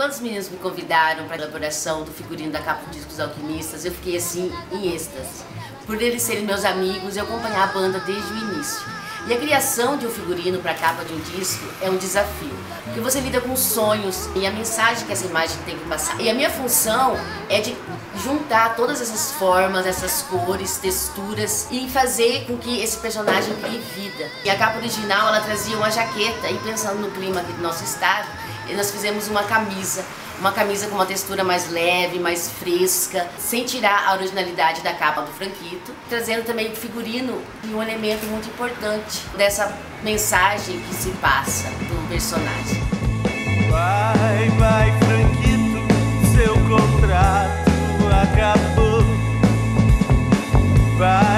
Quando os meninos me convidaram para a elaboração do figurino da capa do Discos Alquimistas, eu fiquei assim em êxtase. Por eles serem meus amigos e acompanhar a banda desde o início. E a criação de um figurino para a capa de um disco é um desafio, porque você lida com sonhos e a mensagem que essa imagem tem que passar. E a minha função é de juntar todas essas formas, essas cores, texturas e fazer com que esse personagem crie vida. E a capa original ela trazia uma jaqueta e pensando no clima aqui do nosso estado, nós fizemos uma camisa, uma camisa com uma textura mais leve, mais fresca, sem tirar a originalidade da capa do franquito, trazendo também o figurino e um elemento muito importante dessa mensagem que se passa do personagem. Vai, vai, franquito, seu contrato acabou. Vai.